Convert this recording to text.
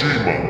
Hiroshima.